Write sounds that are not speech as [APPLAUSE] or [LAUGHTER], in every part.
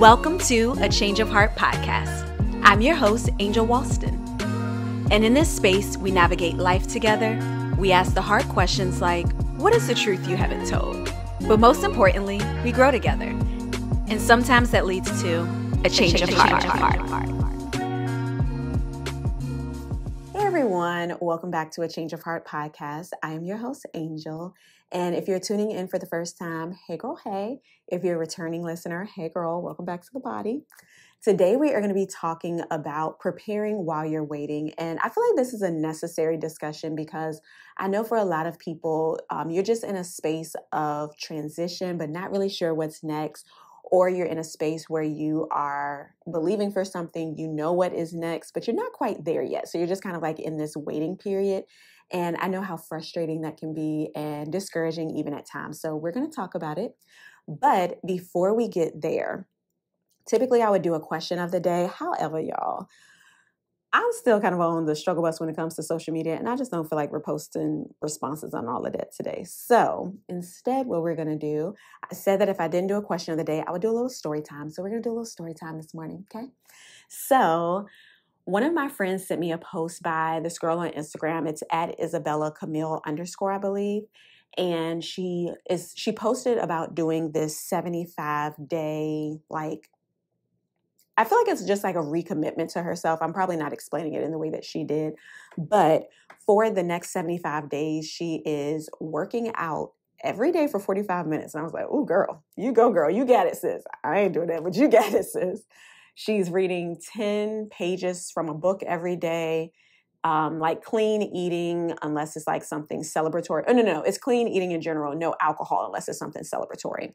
Welcome to a Change of Heart podcast. I'm your host, Angel Walston. And in this space, we navigate life together. We ask the hard questions like, What is the truth you haven't told? But most importantly, we grow together. And sometimes that leads to a change, a change of, heart. Of heart. Hey everyone, welcome back to a Change of Heart podcast. I am your host, Angel. And if you're tuning in for the first time, hey girl, hey. If you're a returning listener, hey girl, welcome back to the body. Today, we are going to be talking about preparing while you're waiting. And I feel like this is a necessary discussion because I know for a lot of people, um, you're just in a space of transition, but not really sure what's next. Or you're in a space where you are believing for something, you know what is next, but you're not quite there yet. So you're just kind of like in this waiting period. And I know how frustrating that can be and discouraging even at times. So we're going to talk about it. But before we get there, typically I would do a question of the day. However, y'all, I'm still kind of on the struggle bus when it comes to social media, and I just don't feel like we're posting responses on all of that today. So instead, what we're going to do, I said that if I didn't do a question of the day, I would do a little story time. So we're to do a little story time this morning, okay? So one of my friends sent me a post by this girl on Instagram. It's at Isabella Camille underscore, I believe. And she is she posted about doing this 75 day like I feel like it's just like a recommitment to herself. I'm probably not explaining it in the way that she did, but for the next 75 days, she is working out every day for 45 minutes. And I was like, oh, girl, you go, girl. You got it, sis. I ain't doing that, but you [LAUGHS] got it, sis. She's reading 10 pages from a book every day. Um, like clean eating, unless it's like something celebratory. Oh, no, no, it's clean eating in general, no alcohol unless it's something celebratory.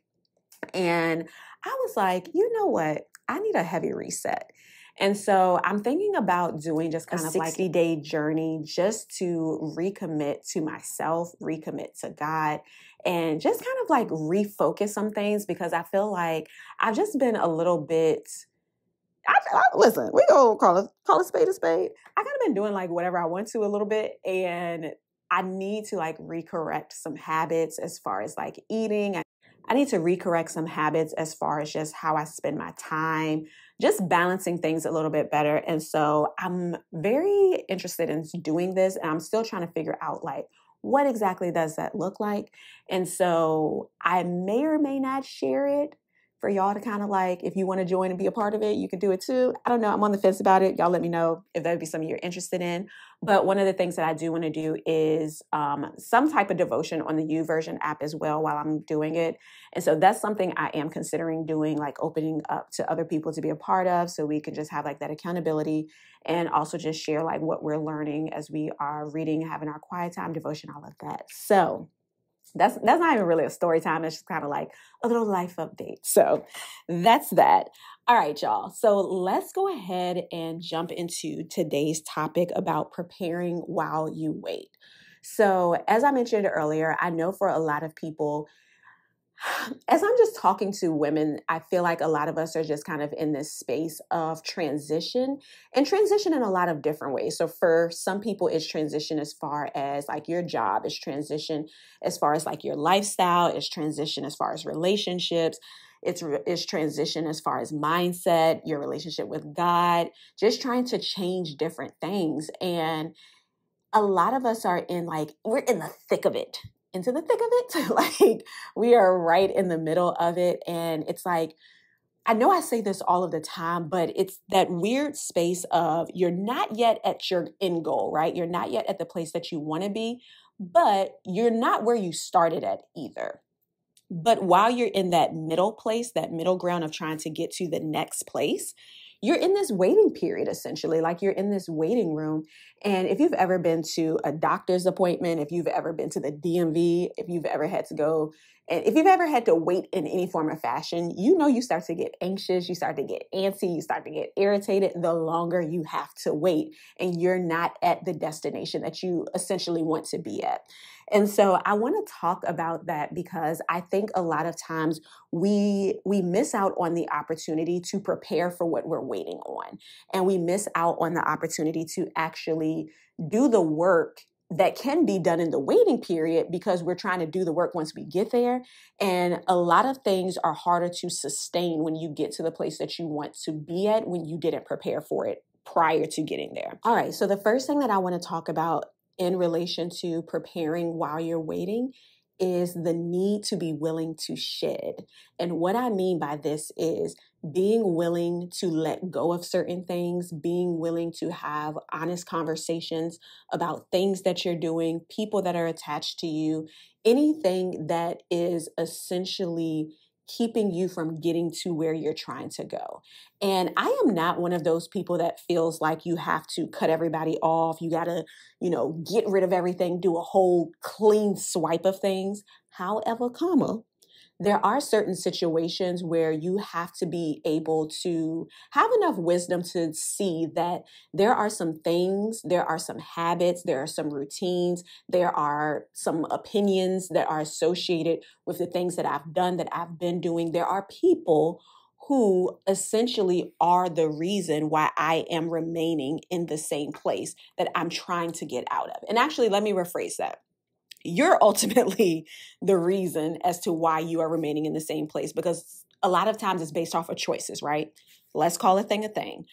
And I was like, you know what? I need a heavy reset. And so I'm thinking about doing just kind of a of 60 like day journey just to recommit to myself, recommit to God, and just kind of like refocus some things because I feel like I've just been a little bit I, I, listen, we go call it call a spade a spade. I kind of been doing like whatever I want to a little bit, and I need to like recorrect some habits as far as like eating. I, need to recorrect some habits as far as just how I spend my time, just balancing things a little bit better. And so I'm very interested in doing this, and I'm still trying to figure out like what exactly does that look like. And so I may or may not share it for y'all to kind of like, if you want to join and be a part of it, you can do it too. I don't know. I'm on the fence about it. Y'all let me know if that would be something you're interested in. But one of the things that I do want to do is um, some type of devotion on the YouVersion app as well while I'm doing it. And so that's something I am considering doing, like opening up to other people to be a part of so we can just have like that accountability and also just share like what we're learning as we are reading, having our quiet time, devotion, all of that. So, that's that's not even really a story time. It's just kind of like a little life update. So that's that. All right, y'all. So let's go ahead and jump into today's topic about preparing while you wait. So, as I mentioned earlier, I know for a lot of people, as I'm just talking to women, I feel like a lot of us are just kind of in this space of transition and transition in a lot of different ways. So, for some people, it's transition as far as like your job, it's transition as far as like your lifestyle, it's transition as far as relationships. It's, it's transition as far as mindset, your relationship with God, just trying to change different things. And a lot of us are in like, we're in the thick of it into the thick of it. [LAUGHS] like we are right in the middle of it. And it's like, I know I say this all of the time, but it's that weird space of you're not yet at your end goal, right? You're not yet at the place that you want to be, but you're not where you started at either. But while you're in that middle place, that middle ground of trying to get to the next place, you're in this waiting period essentially like you're in this waiting room and if you've ever been to a doctor's appointment if you've ever been to the dmv if you've ever had to go and if you've ever had to wait in any form of fashion you know you start to get anxious you start to get antsy you start to get irritated the longer you have to wait and you're not at the destination that you essentially want to be at and so I want to talk about that because I think a lot of times we we miss out on the opportunity to prepare for what we're waiting on. And we miss out on the opportunity to actually do the work that can be done in the waiting period because we're trying to do the work once we get there. And a lot of things are harder to sustain when you get to the place that you want to be at when you didn't prepare for it prior to getting there. All right, so the first thing that I want to talk about in relation to preparing while you're waiting is the need to be willing to shed. And what I mean by this is being willing to let go of certain things, being willing to have honest conversations about things that you're doing, people that are attached to you, anything that is essentially keeping you from getting to where you're trying to go. And I am not one of those people that feels like you have to cut everybody off. You got to, you know, get rid of everything, do a whole clean swipe of things. However, comma, there are certain situations where you have to be able to have enough wisdom to see that there are some things, there are some habits, there are some routines, there are some opinions that are associated with the things that I've done, that I've been doing. There are people who essentially are the reason why I am remaining in the same place that I'm trying to get out of. And actually, let me rephrase that you're ultimately [LAUGHS] the reason as to why you are remaining in the same place because a lot of times it's based off of choices, right? Let's call a thing a thing.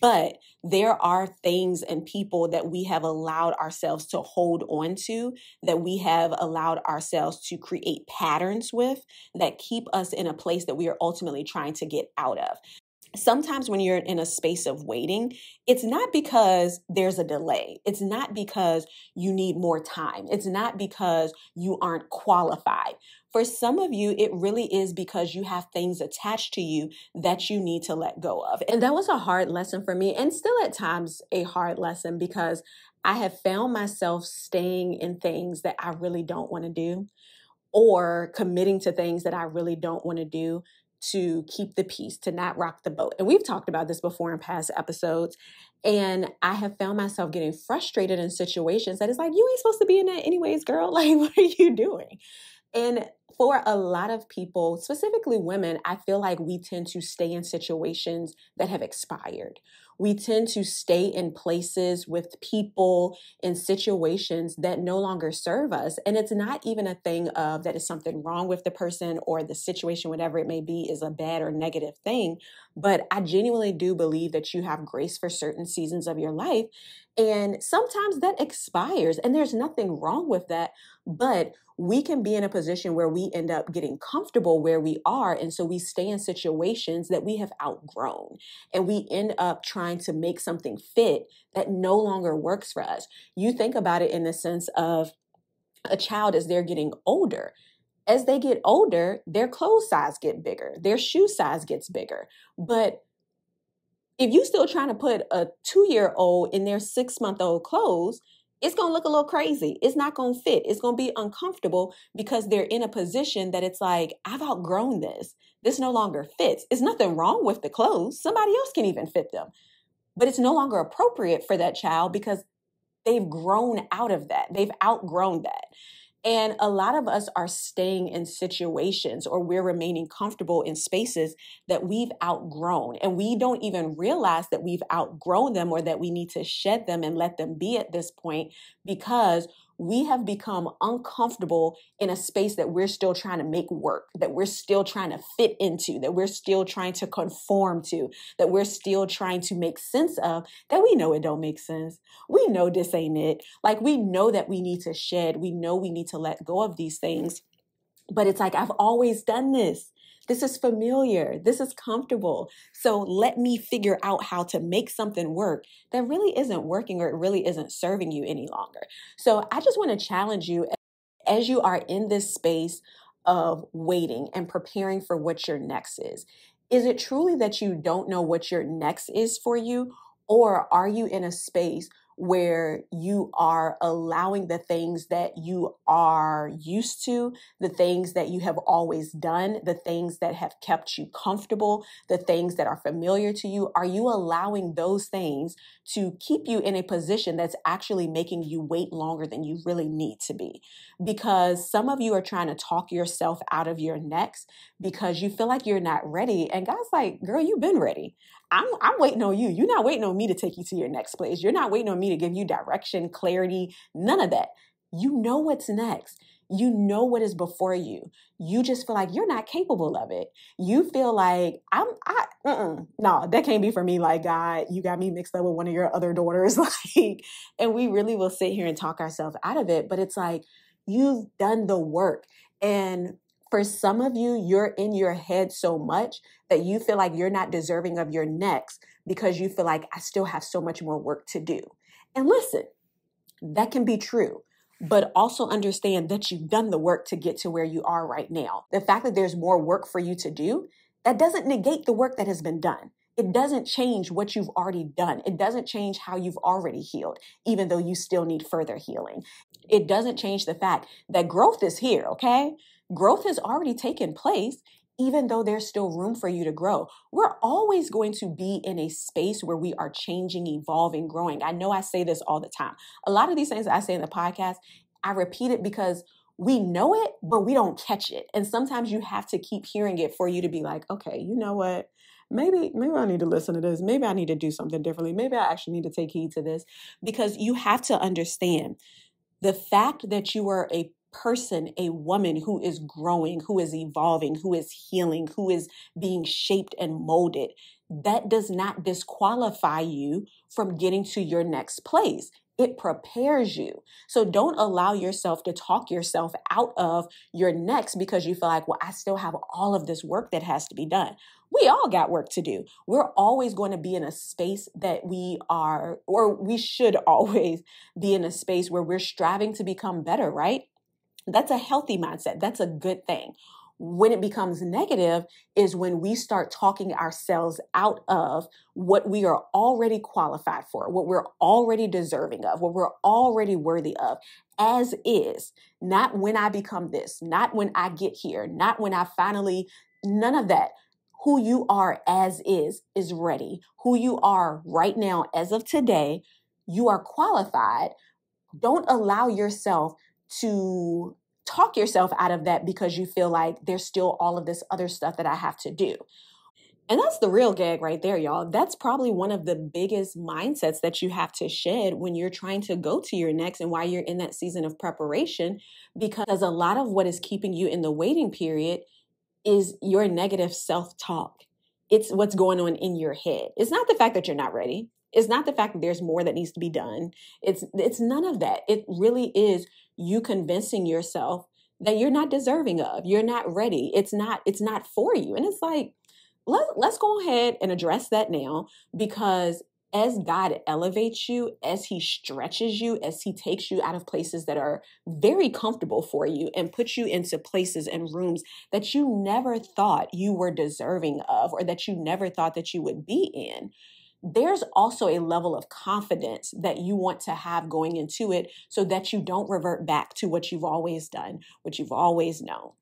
But there are things and people that we have allowed ourselves to hold on to, that we have allowed ourselves to create patterns with that keep us in a place that we are ultimately trying to get out of sometimes when you're in a space of waiting, it's not because there's a delay. It's not because you need more time. It's not because you aren't qualified. For some of you, it really is because you have things attached to you that you need to let go of. And that was a hard lesson for me, and still at times a hard lesson because I have found myself staying in things that I really don't want to do or committing to things that I really don't want to do to keep the peace, to not rock the boat. And we've talked about this before in past episodes. And I have found myself getting frustrated in situations that is like, you ain't supposed to be in that anyways, girl. [LAUGHS] Like, what are you doing? And for a lot of people, specifically women, I feel like we tend to stay in situations that have expired we tend to stay in places with people in situations that no longer serve us. And it's not even a thing of that is something wrong with the person or the situation, whatever it may be, is a bad or negative thing. But I genuinely do believe that you have grace for certain seasons of your life. And sometimes that expires, and there's nothing wrong with that. But we can be in a position where we end up getting comfortable where we are. And so we stay in situations that we have outgrown. And we end up trying to make something fit that no longer works for us. You think about it in the sense of a child as they're getting older as they get older, their clothes size get bigger, their shoe size gets bigger. But if you still trying to put a two year old in their six month old clothes, it's going to look a little crazy. It's not going to fit. It's going to be uncomfortable because they're in a position that it's like, I've outgrown this. This no longer fits. It's nothing wrong with the clothes. Somebody else can even fit them. But it's no longer appropriate for that child because they've grown out of that. They've outgrown that. And a lot of us are staying in situations or we're remaining comfortable in spaces that we've outgrown. And we don't even realize that we've outgrown them or that we need to shed them and let them be at this point because we have become uncomfortable in a space that we're still trying to make work, that we're still trying to fit into, that we're still trying to conform to, that we're still trying to make sense of, that we know it don't make sense. We know this ain't it. Like we know that we need to shed, we know we need to let go of these things. But it's like, I've always done this. This is familiar. This is comfortable. So let me figure out how to make something work that really isn't working or it really isn't serving you any longer. So I just want to challenge you as you are in this space of waiting and preparing for what your next is. Is it truly that you don't know what your next is for you? Or are you in a space where you are allowing the things that you are used to, the things that you have always done, the things that have kept you comfortable, the things that are familiar to you, are you allowing those things to keep you in a position that's actually making you wait longer than you really need to be? Because some of you are trying to talk yourself out of your next because you feel like you're not ready. And God's like, girl, you've been ready. I'm, I'm waiting on you. You're not waiting on me to take you to your next place. You're not waiting on me to give you direction, clarity, none of that. You know what's next. You know what is before you. You just feel like you're not capable of it. You feel like I'm, I, no, that can't be for me. Like, God, you got me mixed up with one of your other daughters. [LAUGHS] Like, and we really will sit here and talk ourselves out of it. But it's like, you've done the work. And for some of you, you're in your head so much that you feel like you're not deserving of your next because you feel like I still have so much more work to do. And listen, that can be true but also understand that you've done the work to get to where you are right now. The fact that there's more work for you to do, that doesn't negate the work that has been done. It doesn't change what you've already done. It doesn't change how you've already healed, even though you still need further healing. It doesn't change the fact that growth is here, okay? Growth has already taken place even though there's still room for you to grow. We're always going to be in a space where we are changing, evolving, growing. I know I say this all the time. A lot of these things I say in the podcast, I repeat it because we know it, but we don't catch it. And sometimes you have to keep hearing it for you to be like, okay, you know what? Maybe, maybe I need to listen to this. Maybe I need to do something differently. Maybe I actually need to take heed to this because you have to understand the fact that you are a person, a woman who is growing, who is evolving, who is healing, who is being shaped and molded, that does not disqualify you from getting to your next place. It prepares you. So don't allow yourself to talk yourself out of your next because you feel like, well, I still have all of this work that has to be done. We all got work to do. We're always going to be in a space that we are, or we should [LAUGHS] always be in a space where we're striving to become better, right? That's a healthy mindset. That's a good thing. When it becomes negative is when we start talking ourselves out of what we are already qualified for, what we're already deserving of, what we're already worthy of, as is. Not when I become this, not when I get here, not when I finally, none of that. Who you are as is is ready. Who you are right now, as of today, you are qualified. Don't allow yourself to talk yourself out of that because you feel like there's still all of this other stuff that I have to do. And that's the real gag right there, y'all. That's probably one of the biggest mindsets that you have to shed when you're trying to go to your next and why you're in that season of preparation. Because a lot of what is keeping you in the waiting period is your negative self talk. It's what's going on in your head. It's not the fact that you're not ready. It's not the fact that there's more that needs to be done. It's it's none of that. It really is you convincing yourself that you're not deserving of. You're not ready. It's not it's not for you. And it's like let, let's go ahead and address that now because as God elevates you, as He stretches you, as He takes you out of places that are very comfortable for you and puts you into places and rooms that you never thought you were deserving of or that you never thought that you would be in, there's also a level of confidence that you want to have going into it so that you don't revert back to what you've always done, what you've always known.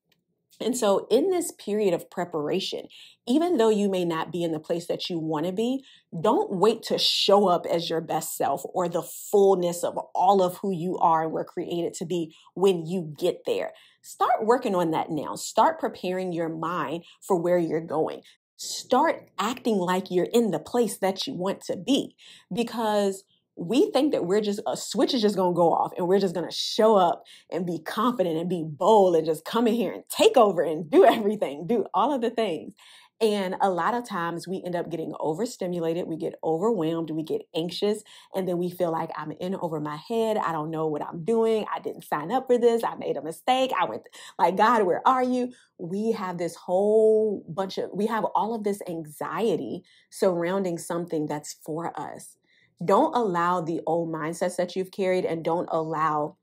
And so, in this period of preparation, even though you may not be in the place that you want to be, don't wait to show up as your best self or the fullness of all of who you are and were created to be when you get there. Start working on that now. Start preparing your mind for where you're going start acting like you're in the place that you want to be because we think that we're just a switch is just going to go off and we're just going to show up and be confident and be bold and just come in here and take over and do [LAUGHS] everything do all of the things and a lot of times we end up getting overstimulated, we get overwhelmed, we get anxious, and then we feel like I'm in over my head. I don't know what I'm doing. I didn't sign up for this. I made a mistake. I went like, God, where are you? We have this whole bunch of, we have all of this anxiety surrounding something that's for us. Don't allow the old mindsets that you've carried and don't allow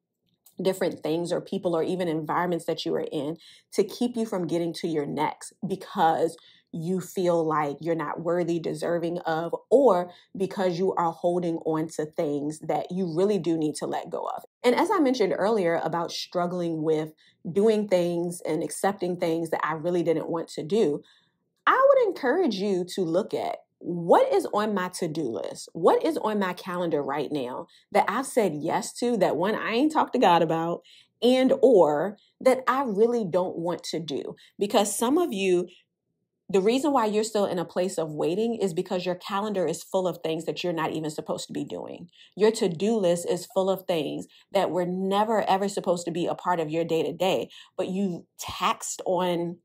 different things or people or even environments that you are in to keep you from getting to your next because you feel like you're not worthy, deserving of, or because you are holding on to things that you really do need to let go of. And as I mentioned earlier about struggling with doing things and accepting things that I really didn't want to do, I would encourage you to look at what is on my to-do list? What is on my calendar right now that I've said yes to that one I ain't talked to God about and or that I really don't want to do because some of you the reason why you're still in a place of waiting is because your calendar is full of things that you're not even supposed to be doing. Your to do list is full of things that were never ever supposed to be a part of your day to day, but you've taxed on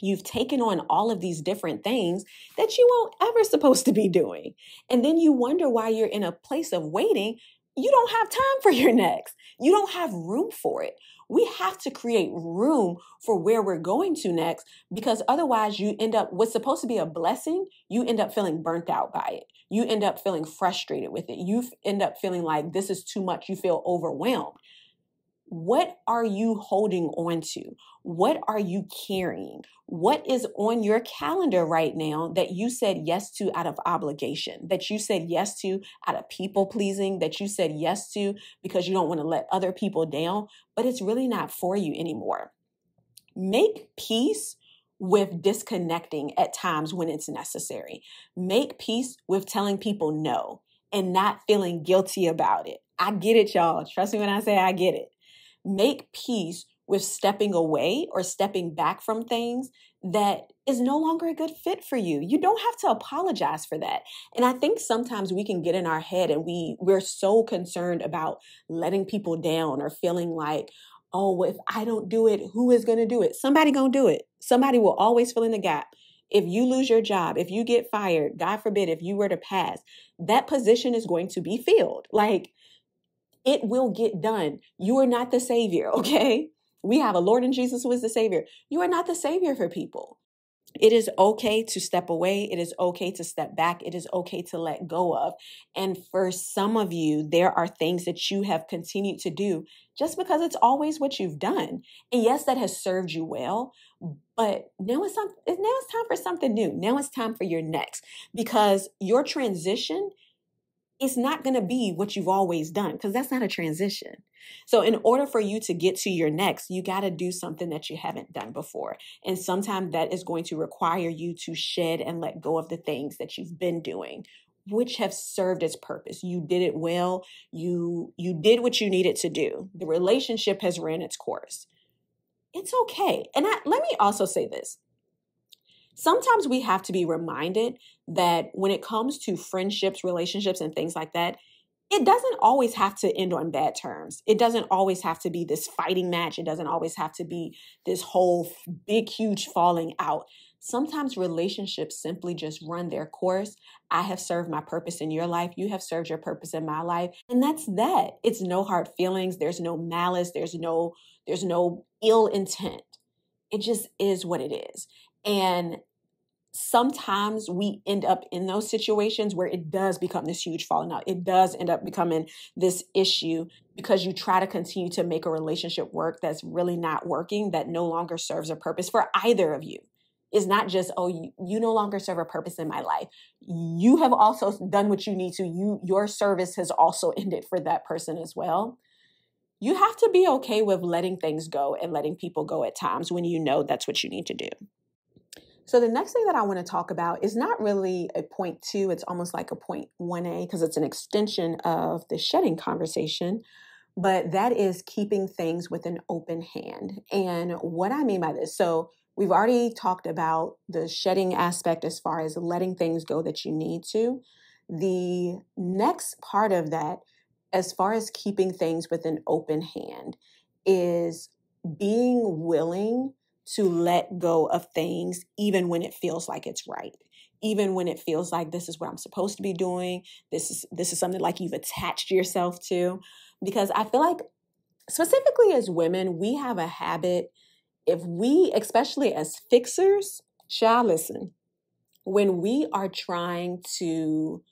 You've taken on all of these different things that you weren't ever supposed to be doing. And then you wonder why you're in a place of waiting. You don't have time for your next. You don't have room for it. We have to create room for where we're going to next because otherwise you end up what's supposed to be a blessing, you end up feeling burnt out by it. You end up feeling frustrated with it. You end up feeling like this is too much. You feel overwhelmed. What are you holding on to? What are you carrying? What is on your calendar right now that you said yes to out of obligation, that you said yes to out of people pleasing, that you said yes to because you don't want to let other people down, but it's really not for you anymore? Make peace with disconnecting at times when it's necessary. Make peace with telling people no and not feeling guilty about it. I get it, y'all. Trust me when I say I get it make peace with stepping away or stepping back from things that is no longer a good fit for you. You don't have to apologize for that. And I think sometimes we can get in our head and we we're so concerned about letting people down or feeling like, "Oh, if I don't do it, who is going to do it?" Somebody going to do it. Somebody will always fill in the gap. If you lose your job, if you get fired, God forbid if you were to pass, that position is going to be filled. Like it will get done. You are not the savior, [LAUGHS] okay? We have a Lord and Jesus who is the savior. You are not the savior for people. It is okay to step away. It is okay to step back. It is okay to let go of. And for some of you, there are things that you have continued to do just because it's always what you've done. And yes, that has served you well, but now it's, some, now it's time for something new. Now it's time for your next because your transition it's not going to be what you've always done because that's not a transition. So, in order for you to get to your next, you got to do something that you haven't done before. And sometimes that is going to require you to shed and let go of the things that you've been doing which have served its purpose. You did it well. You you did what you needed to do. The relationship has ran its course. It's okay. And I, let me also say this sometimes we have to be reminded that when it comes to friendships, relationships, and things like that, it doesn't always have to end on bad terms. It doesn't always have to be this fighting match. It doesn't always have to be this whole big, huge falling out. Sometimes relationships simply just run their course. I have served my purpose in your life. You have served your purpose in my life. And that's that. It's no hard feelings. There's no malice. There's no, there's no ill intent. It just is what it is. And sometimes we end up in those situations where it does become this huge falling out. It does end up becoming this issue because you try to continue to make a relationship work that's really not working, that no longer serves a purpose for either of you. It's not just, oh, you, you no longer serve a purpose in my life. You have also done what you need to. You your service has also [LAUGHS] ended for that person as well. You have to be okay with letting things go and letting people go at times when you know that's what you need to do. So the next thing that I want to talk about is not really a point two, it's almost like a point 1A because it's an extension of the shedding conversation, but that is keeping things with an open hand. And what I mean by this, so we've already talked about the shedding aspect as far as letting things go that you need to. The next part of that, as far as keeping things with an open hand, is being willing to let go of things even when it feels like it's right even when it feels like this is what I'm supposed to be doing this is this is something like you've attached yourself to because I feel like specifically as women we have a habit if we especially as fixers shall listen when we are trying to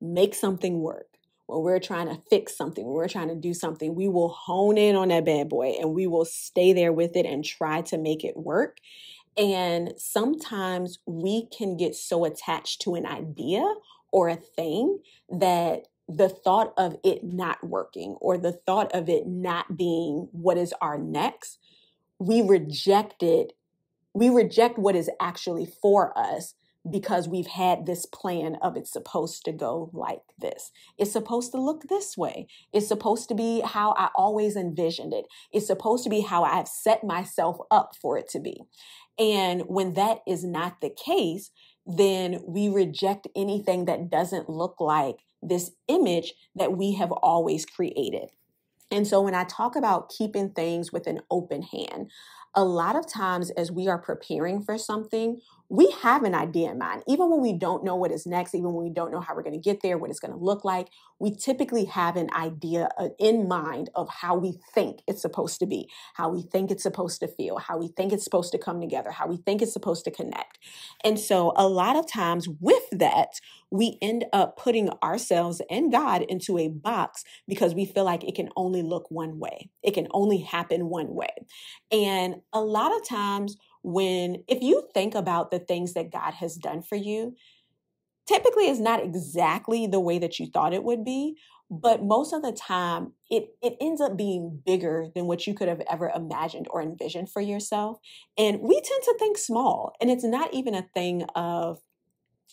make something work when we're trying to fix something, when we're trying to do something, we will hone in on that bad boy and we will stay there with it and try to make it work. And sometimes we can get so attached to an idea or a thing that the thought of it not working or the thought of it not being what is our next, we reject it. We reject what is actually for us because we've had this plan of it's supposed to go like this. It's supposed to look this way. It's supposed to be how I always envisioned it. It's supposed to be how I've set myself up for it to be. And when that is not the case, then we reject anything that doesn't look like this image that we have always created. And so when I talk about keeping things with an open hand, a lot of times as we are preparing for something, we have an idea in mind. Even when we don't know what is next, even when we don't know how we're going to get there, what it's going to look like, we typically have an idea uh, in mind of how we think it's supposed to be, how we think it's supposed to feel, how we think it's supposed to come together, how we think it's supposed to connect. And so, a lot of times with that, we end up putting ourselves and God into a box because we feel like it can only look one way, it can only happen one way. And a lot of times, when if you think about the things that God has done for you, typically it's not exactly the way that you thought it would be, but most of the time it it ends up being bigger than what you could have ever imagined or envisioned for yourself. And we tend to think small, and it's not even a thing of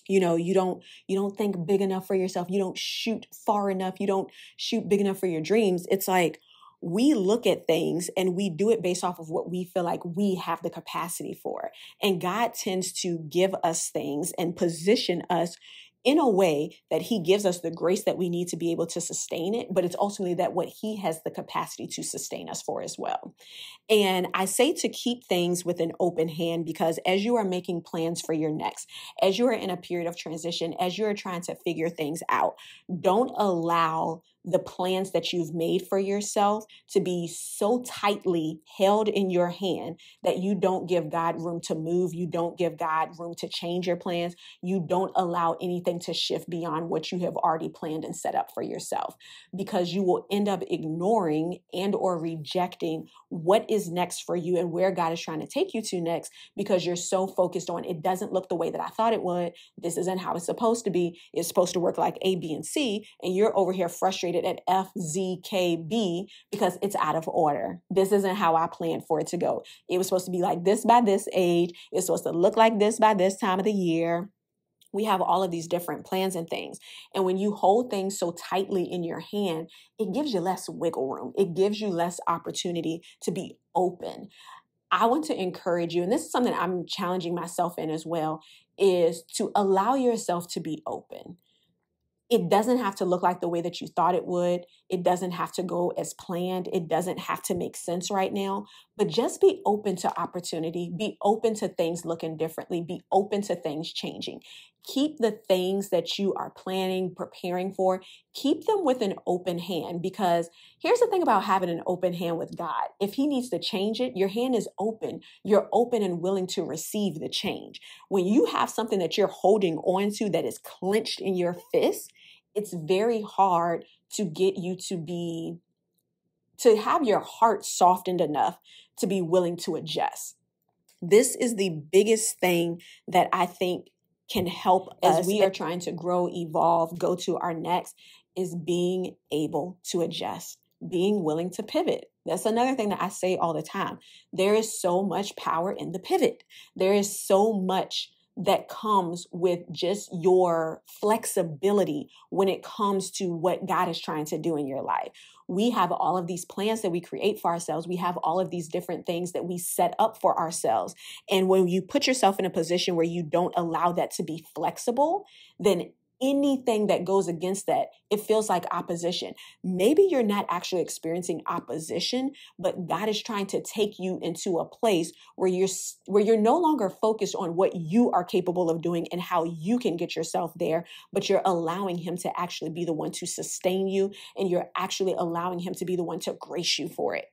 you know you don't you don't think big enough for yourself you don't shoot far enough you don't shoot big enough for your dreams it's like we look at things and we do it based off of what we feel like we have the capacity for. And God tends to give us things and position us in a way that he gives us the grace that we need to be able to sustain it, but it's ultimately that what he has the capacity to sustain us for as well. And I say to keep things with an open hand because as you are making plans for your next, as you are in a period of transition, as you are trying to figure things out, don't allow the plans that you've made for yourself to be so tightly held in your hand that you don't give God room to move. You don't give God room to change your plans. You don't allow anything to shift beyond what you have already planned and set up for yourself because you will end up ignoring and or rejecting what is next for you and where God is trying to take you to next because you're so focused on it doesn't look the way that I thought it would. This isn't how it's supposed to be. It's supposed to work like A, B, and C. And you're over here frustrated at F, Z, K, B because it's out of order. This isn't how I planned for it to go. It was supposed to be like this by this age. It's supposed to look like this by this time of the year we have all of these different plans and things. And when you hold things so tightly in your hand, it gives you less wiggle room. It gives you less opportunity to be open. I want to encourage you, and this is something I'm challenging myself in as well, is to allow yourself to be open. It doesn't have to look like the way that you thought it would. It doesn't have to go as planned. It doesn't have to make sense right now. But just be open to opportunity. Be open to things looking differently. Be open to things changing keep the things that you are planning, preparing for, keep them with an open hand because here's the thing about having an open hand with God. If He needs to change it, your hand is open. You're open and willing to receive the change. When you have something that you're holding on to that is clenched in your fist, it's very hard to get you to be, to have your heart softened enough to be willing to adjust. This is the biggest thing that I think can help as we are trying to grow, evolve, go to our next is being able to adjust, being willing to pivot. That's another thing that I say all the time. There is so much power in the pivot. There is so much that comes with just your flexibility when it comes to what God is trying to do in your life. We have all of these plans that we create for ourselves. We have all of these different things that we set up for ourselves. And when you put yourself in a position where you don't allow that to be flexible, then anything that goes against that, it feels like opposition. Maybe you're not actually experiencing opposition, but God is trying to take you into a place where you're where you're no longer focused on what you are capable of doing and how you can get yourself there, but you're allowing him to actually be the one to sustain you and you're actually allowing him to be the one to grace you for it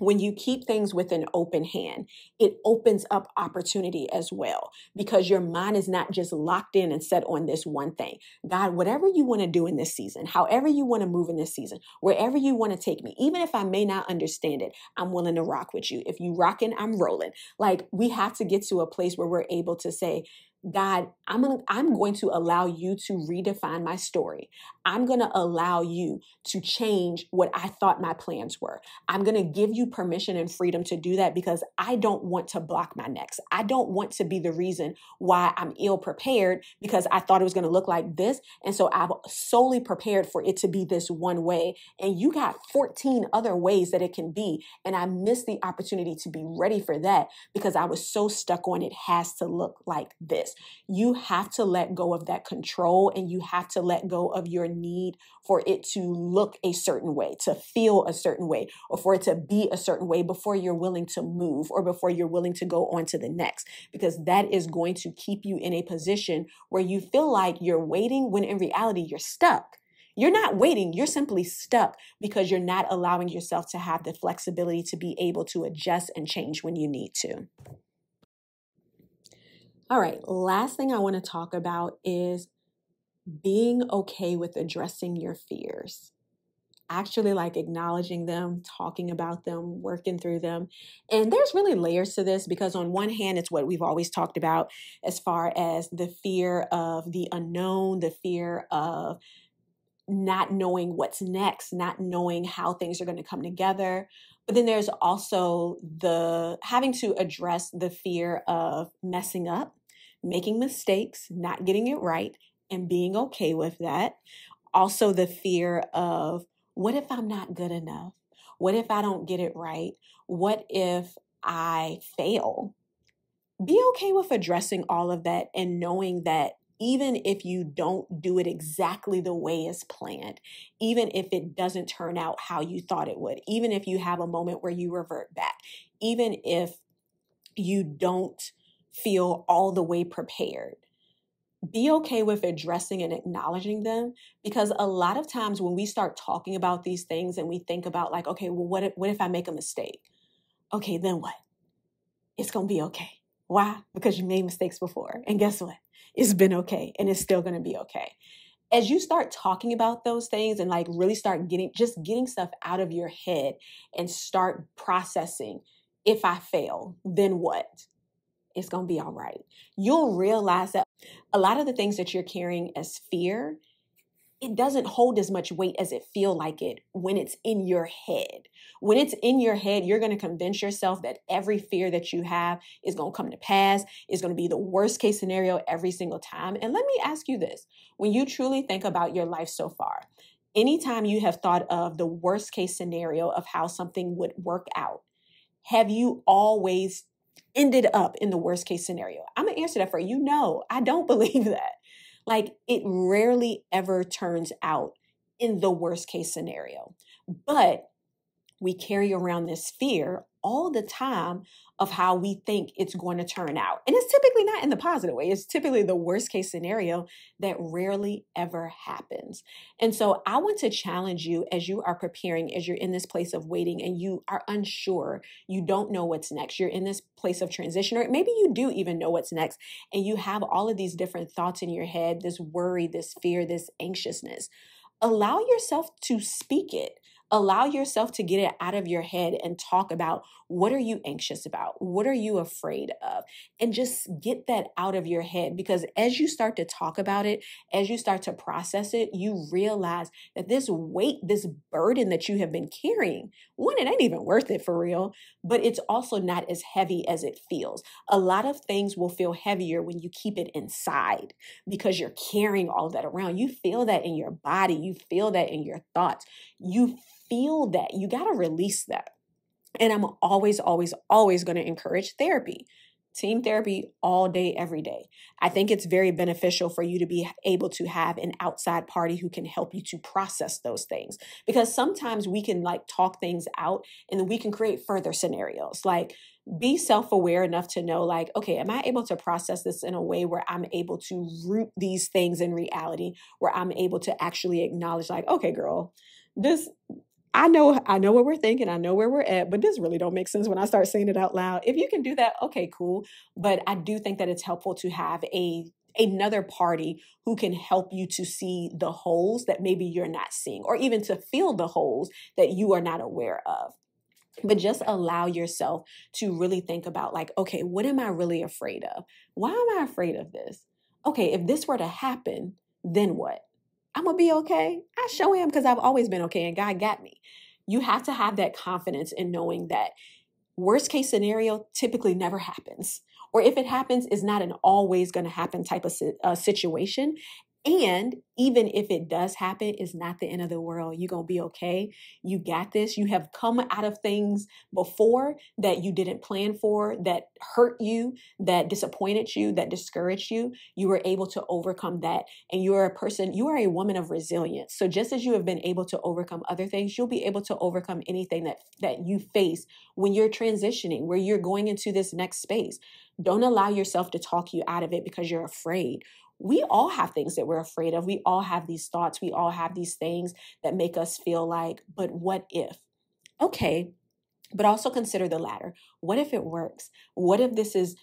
when you keep things with an open hand, it opens up opportunity as well because your mind is not just locked in and set on this one thing. God, whatever you want to do in this season, however you want to move in this season, wherever you want to take me, even if I may not understand it, I'm willing to rock with you. If you rocking, I'm rolling. Like we have to get to a place where we're able to say, God, I'm gonna, I'm going to allow you to redefine my story. I'm going to allow you to change what I thought my plans were. I'm going to give you permission and freedom to do that because I don't want to block my next. I don't want to be the reason why I'm ill prepared because I thought it was going to look like this. And so I've solely prepared for it to be this one way. And you got 14 other ways that it can be. And I missed the opportunity to be ready for that because I was so stuck on it has to look like this. You have to let go of that control and you have to let go of your need for it to look a certain way, to feel a certain way, or for it to be a certain way before you're willing to move or before you're willing to go on to the next, because that is going to keep you in a position where you feel like you're waiting when in reality you're stuck. You're not waiting, you're simply stuck because you're not allowing yourself to have the flexibility to be able to adjust and change when you need to. All right, last thing I want to talk about is being okay with addressing your fears. Actually, like acknowledging them, talking about them, working through them. And there's really layers to this because, on one hand, it's what we've always talked about as far as the fear of the unknown, the fear of not knowing what's next, not knowing how things are going to come together. But then there's also the having to address the fear of messing up, making mistakes, not getting it right, and being okay with that. Also, the fear of what if I'm not good enough? What if I don't get it right? What if I fail? Be okay with addressing all of that and knowing that even if you don't do it exactly the way as planned, even if it doesn't turn out how you thought it would, even if you have a moment where you revert back, even if you don't feel all the way prepared, be okay with addressing and acknowledging them because a lot of times when we start talking about these things and we think about like okay well what if, what if i make a mistake? Okay then what? It's going to be okay. Why? Because you made mistakes before and guess what? It's been okay and it's still going to be okay. As you start talking about those things and like really start getting just getting stuff out of your head and start processing if i fail then what it's going to be all right. You'll realize that a lot of the things that you're carrying as fear, it doesn't hold as much weight as it feel like it when it's in your head. When it's in your head, you're going to convince yourself that every fear that you have is going to come to pass, is going to be the worst case scenario every single time. And let me ask you this, when you truly think about your life so far, anytime you have thought of the worst case scenario of how something would work out, have you always ended up in the worst case scenario? I'm going to answer that for you. No, I don't [LAUGHS] believe that. Like it rarely ever turns out in the worst case scenario. But we carry around this fear all the time of how we think it's going to turn out. And it's typically not in the positive way. It's typically the worst case scenario that rarely ever happens. And so I want to challenge you as you are preparing, as you're in this place of waiting and you are unsure, you don't know what's next. You're in this place of transition, or maybe you do even know what's next, and you have all of these different thoughts in your head this worry, this fear, this anxiousness. Allow yourself to speak it allow yourself to get it out of your head and talk about what are you anxious about? What are you afraid of? And just get that out of your head because as you start to talk about it, as you start to process it, you realize that this weight, this burden that you have been carrying, one, it ain't even worth it for real, but it's also not as heavy as it feels. A lot of things will feel heavier when you keep it inside because you're carrying all that around. You feel that in your body, you feel that in your thoughts. You feel that. You got to release that. And I'm always, always, always going to encourage therapy. Team therapy all day, every day. I think it's very beneficial for you to be able to have an outside party who can help you to process those things. Because sometimes we can like talk things out and then we can create further scenarios. Like, be self aware enough to know, like, okay, am I able to process this in a way where I'm able to root these things in reality, where I'm able to actually acknowledge, like, okay, girl, this I know I know what we're thinking, I know where we're at, but this really don't make sense when I start saying it out loud. If you can do that, okay, cool. But I do think that it's helpful to have a another party who can help you to see the holes that maybe you're not seeing or even to feel the holes that you are not aware of. but just allow yourself to really think about like okay what am i really afraid of why am i afraid of this okay if this were to happen then what i'm gonna be okay. I show him because i've always been okay and god got me. You have to have that confidence in knowing that worst case scenario typically never happens or if it happens is not an always going to happen type of uh, situation and even if it does happen, it's not the end of the world. You're going to be okay. You got this. You have come out of things before that you didn't plan for, that hurt you, that disappointed you, that discouraged you. You were able to overcome that. And you're a person, you are a woman of resilience. So just as you have been able to overcome other things, you'll be able to overcome anything that, that you face when you're transitioning, where you're going into this next space. Don't allow yourself to talk you out of it because you're afraid we all have things that we're afraid of. We all have these thoughts. We all have these things that make us feel like, but what if? Okay, but also consider the latter. What if it works? What if this is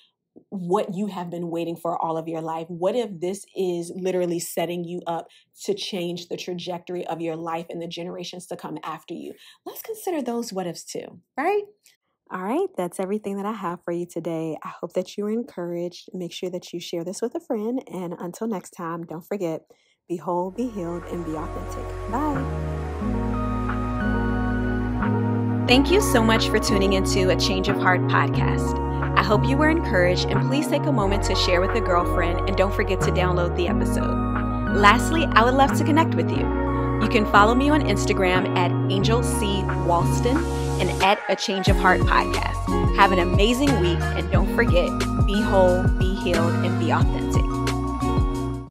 what you have been waiting for all of your life? What if this is literally setting you up to change the trajectory of your life and the generations to come after you? Let's consider those what ifs too, right? All right, that's everything that I have for you today. I hope that you're encouraged. Make sure that you share this with a friend. And until next time, don't forget be whole, be healed, and be authentic. Bye. Thank you so much for tuning into a Change of Heart podcast. I hope you were encouraged, and please take a moment to share with a girlfriend and don't forget to download the episode. Lastly, I would love to connect with you. You can follow me on Instagram at Angel C. Walston and at A Change of Heart podcast. Have an amazing week and don't forget be whole, be healed, and be authentic.